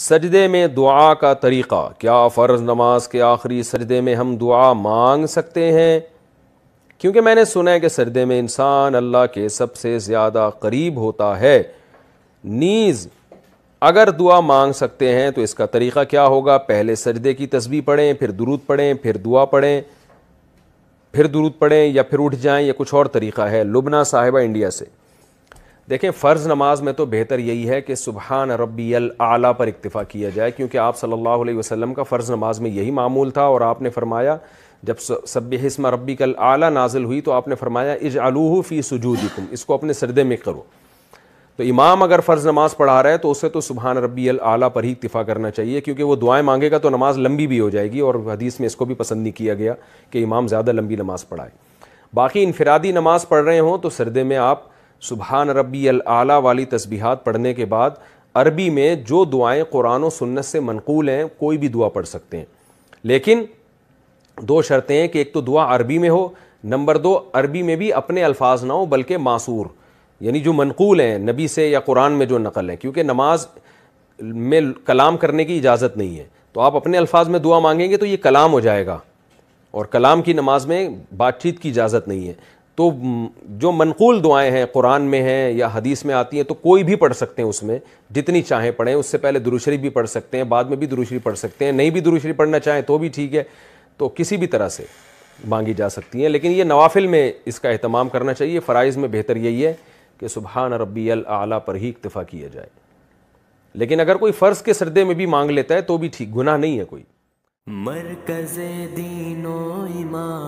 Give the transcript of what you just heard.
سجدے میں دعا کا طریقہ، کیا فرض نماز کے آخری سجدے میں ہم دعا مانگ سکتے ہیں؟ کیونکہ میں نے سنا ہے کہ سجدے میں انسان اللہ کے سب سے زیادہ قریب ہوتا ہے۔ نیز، اگر دعا مانگ سکتے ہیں تو اس کا طریقہ کیا ہوگا؟ پہلے سجدے کی تسبیح پڑھیں، پھر درود پڑھیں، پھر دعا پڑھیں۔ پھر درود پڑھیں یا پھر اٹھ جائیں یا کچھ اور طریقہ ہے لبنا صاحبہ انڈیا سے۔ دیکھیں، فرض نماز میں تو بہتر یہی ہے کہ سبحان ربی العلیٰ پر اکتفا کیا جائے، کیونکہ آپ صلی اللہ علیہ وسلم کا فرض نماز میں یہی معمول تھا اور آپ نے فرمایا، جب سب حسم ربی کل اعلیٰ نازل ہوئی تو آپ نے فرمایا اج الوح فی سجودکم، اس کو اپنے سردے میں کرو۔ تو امام اگر فرض نماز پڑھا رہا ہے تو اسے تو سبحان ربی العلیٰ پر ہی اکتفا کرنا چاہیے، کیونکہ وہ دعائیں مانگے گا تو نماز لمبی بھی ہو جائے گی، اور حدیث میں اس کو بھی پسند نہیں کیا گیا کہ امام زیادہ لمبی نماز پڑھائے۔ باقی انفرادی نماز پڑھ رہے ہوں تو سردے میں آپ سبحان ربی العلیٰ والی تسبیحات پڑھنے کے بعد عربی میں جو دعائیں قرآن و سنت سے منقول ہیں، کوئی بھی دعا پڑھ سکتے ہیں۔ لیکن دو شرطیں ہیں کہ ایک تو دعا عربی میں ہو، نمبر دو، عربی میں بھی اپنے الفاظ نہ ہو بلکہ معصور۔ یعنی جو منقول ہیں، نبی سے یا قرآن میں جو نقل ہیں، کیونکہ نماز میں کلام کرنے کی اجازت نہیں ہے۔ تو آپ اپنے الفاظ میں دعا مانگیں گے تو یہ کلام ہو جائے گا۔ اور کلام کی نماز میں بات چیت کی اجازت نہیں ہے۔ تو جو منقول دعائیں ہیں، قرآن میں ہیں یا حدیث میں آتی ہیں، تو کوئی بھی پڑھ سکتے ہیں اس میں، جتنی چاہیں پڑھیں۔ اس سے پہلے دروشری بھی پڑھ سکتے ہیں، بعد میں بھی دروشری پڑھ سکتے ہیں۔ نہیں بھی دروشری پڑھنا چاہیں تو بھی ٹھیک ہے۔ تو کسی بھی طرح سے مانگی جا سکتی ہیں۔ لیکن یہ نوافل میں اس کا اہتمام کرنا چاہیے۔ فرائض میں بہتر یہی ہے کہ سبحان ربی العلیٰ پر ہی اکتفا کیا جائے۔ لیکن اگر کوئی فرض کے سردے میں بھی مانگ لیتا ہے تو بھی ٹھیک، گناہ نہیں ہے کوئی۔ مرکز دین و ایمان۔